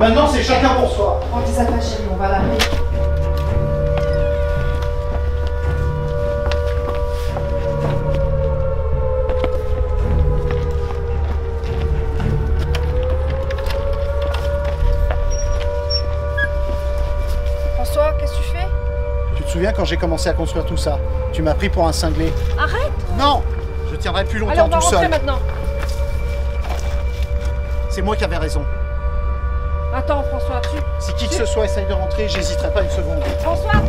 Maintenant, c'est chacun pour soi. Prends tes chérie, on va l'appeler. François, qu'est-ce que tu fais? Tu te souviens quand j'ai commencé à construire tout ça? Tu m'as pris pour un cinglé. Arrête Non Je tiendrai plus Allez, longtemps on va tout rentrer seul. maintenant. C'est moi qui avais raison. Attends, François, tu... Si qui que ce soit essaye de rentrer, j'hésiterai pas une seconde. François,